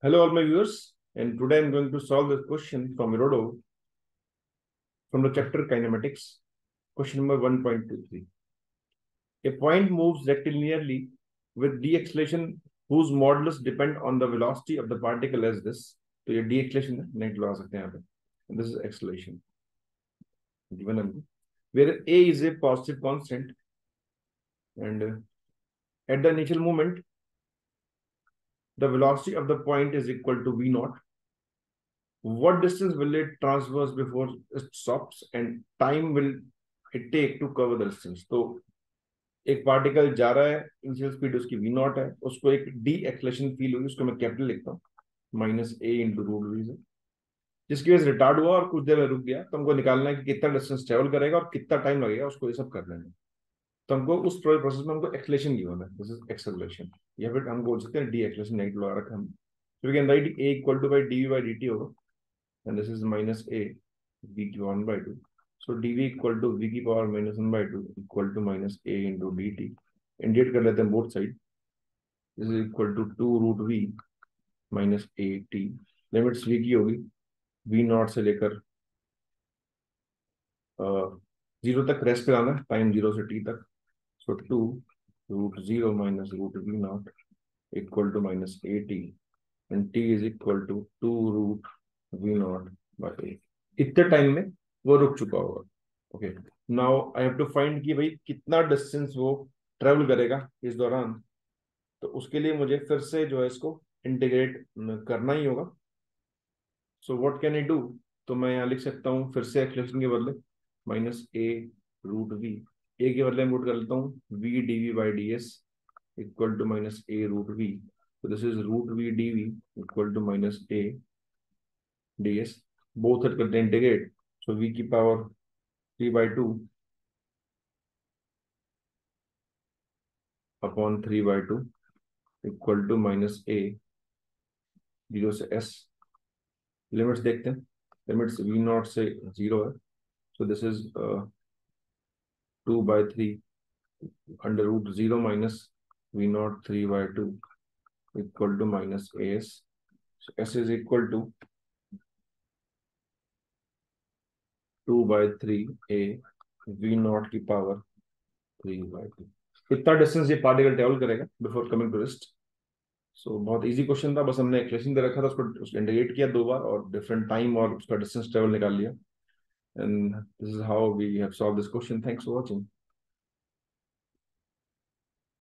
Hello, all my viewers, and today I'm going to solve this question from Erodo from the chapter Kinematics, question number 1.23. A point moves rectilinearly with d-acceleration whose modulus depend on the velocity of the particle as this. So your d-acceleration and this is acceleration. Given where a is a positive constant and at the initial moment the velocity of the point is equal to v naught. What distance will it traverse before it stops and time will it take to cover the distance? तो एक particle जा रहा है initial speed उसकी we naught है, उसको एक D acceleration feel हुई उसको मैं कैपिटल लिखता हूँ minus A into root V से जिसकी वजह से रिटार्ड हुआ और कुछ देर में रुक गया तो हमको निकालना है कि कितना डिस्टेंस ट्रेवल करेगा और कितना टाइम लगेगा, उसको ये सब कर लेना तो हमको उस प्रोसेस में हमको एक्सलेशन गिवन है दिस इज़ एक्सेलरेशन या फिर हम बोल सकते हैं डी एक्सलेशन नेगेटिव लगा रखा हम so we can write a equal to by dv by dt होगा and this is minus a, v की 1 by 2 so dv equal to v की power minus 1 by 2 equal to minus a into dt indicate कर लेते हैं both side this is equal to 2 root v minus a t. Limits v की होगी, v not से लेकर zero तक rest पे आना टाइम ज़ीरो से टी तक। So 2 root 0 minus root v naught equal to minus 80 and t is equal to 2 root v naught by a. इतने टाइम में वो रुक चुका होगा। Okay now I have to find कि भाई कितना डिस्टेंस वो ट्रेवल करेगा इस दौरान। तो उसके लिए मुझे फिर से जो है इसको इंटीग्रेट करना ही होगा। So what can I do तो मैं यहाँ लिख सकता हूँ, फिर से एक्सलेशन के बदले minus A root V A के बदले में कर लेता हूँ V D V by D S equal to minus A root V तो this is root V D V equal to minus A D S both हट करते इंटीग्रेट सो वी की power three by two upon three by two equal to minus A zero से S limits देखते हैं. Limits we not से zero है. So this is 2 by 3 under root 0 minus v naught 3 by 2 equal to minus as. So s is equal to 2 by 3 a v naught की power 3 by 2 कितना distance ये particle travel करेगा before coming to rest so बहुत easy question था, बस हमने equation दे रखा था, उसको इंटीग्रेट किया दो बार और डिफरेंट टाइम और उसका डिस्टेंस ट्रेवल निकाल लिया। And this is how we have solved this question. Thanks for watching.